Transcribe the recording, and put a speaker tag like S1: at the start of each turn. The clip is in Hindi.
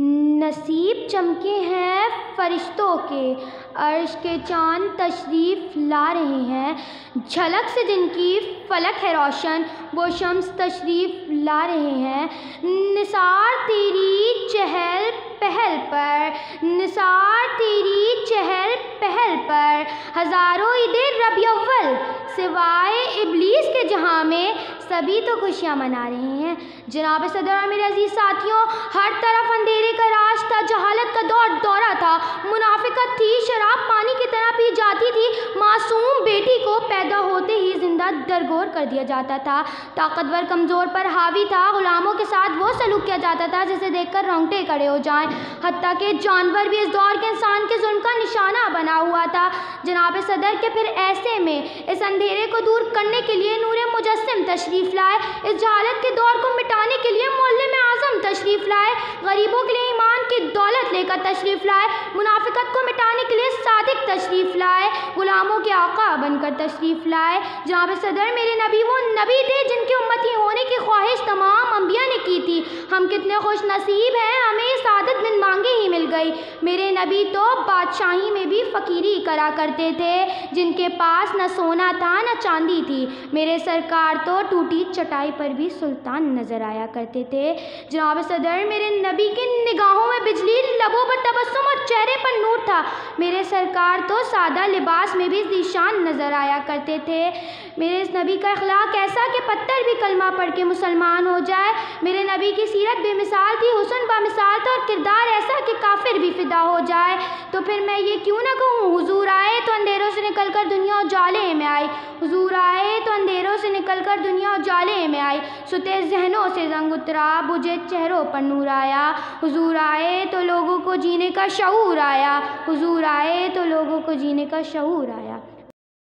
S1: नसीब चमके हैं फरिश्तों के, अर्श के चाँद तशरीफ़ ला रहे हैं। झलक से जिनकी फलक है रोशन, वो शम्स तशरीफ़ ला रहे हैं। निसार तेरी चहल पहल पर, निसार तेरी चहल पहल पर, हज़ारों ईदे रबी अव्वल, सिवाय इबलीस के जहाँ में सभी तो खुशियाँ मना रहे हैं। जनाब सदर और मेरे अज़ीज़ साथियों, हर तरफ़ अंधेरे का राज था जहालत का दौर दौरा था। मुनाफिकत थी, शराब पानी की तरह पी जाती थी। मासूम बेटी को पैदा होते ही ज़िंदा दरगोर कर दिया जाता था। ताकतवर कमज़ोर पर हावी था। गुलामों के साथ वो सलूक किया जाता था, जिसे देखकर रोंगटे खड़े हो जाएँ। हती के जानवर भी इस दौर के इंसान के जुल्म का निशाना बना हुआ था। जनाब सदर के फिर ऐसे में इस अंधेरे को दूर करने के लिए नूर मुजस्म तशरीफ़ लाए। इस जहालत के दौर को मिटाने के लिए मोहल्ले में आज़म तशरीफ़ लाए। गरीबों के लिए लेकर तशरीफ़ लाए, मुनाफिकत को मिटाने के लिए सादिक तशरीफ़ लाए, गुलामों के आका बनकर तशरीफ़ लाए। जहाँ सदर मेरे नबी वो नबी थे, जिनके उम्मती होने की ख्वाहिश तमाम अम्बिया ने की थी। हम कितने खुश नसीब हैं, हमें सादत बिन मांगे ही मिल गई। मेरे नबी तो बादशाही में भी फ़कीरी करा करते थे, जिनके पास न सोना था, न चांदी थी। मेरे सरकार तो टूटी चटाई पर भी सुल्तान नज़र आया करते थे। जनाब सदर मेरे नबी की निगाहों पर तबस्सुम और चेहरे पर नूर था। मेरे सरकार तो सादा लिबास में भी निशान नज़र आया करते थे। मेरे इस नबी का अखलाक ऐसा कि पत्थर भी कलमा पढ़ के मुसलमान हो जाए। मेरे नबी की सीरत बेमिसाल थी, हुसन बामिसाल था और किरदार ऐसा कि काफिर भी फिदा हो जाए। तो फिर मैं ये क्यों ना कहूँ, हुजूर आए तो अंधेरों से निकल कर दुनिया उजाले में आई। हुजूर आए तो अंधेरों से निकलकर दुनिया उजाले में आई। सुते जहनों से रंग उतरा, बुझे चेहरों पर नूर आया। हुजूर आए तो लोगों को जीने का शूर आया। हुजूर आए तो लोगों को जीने का शूर आया।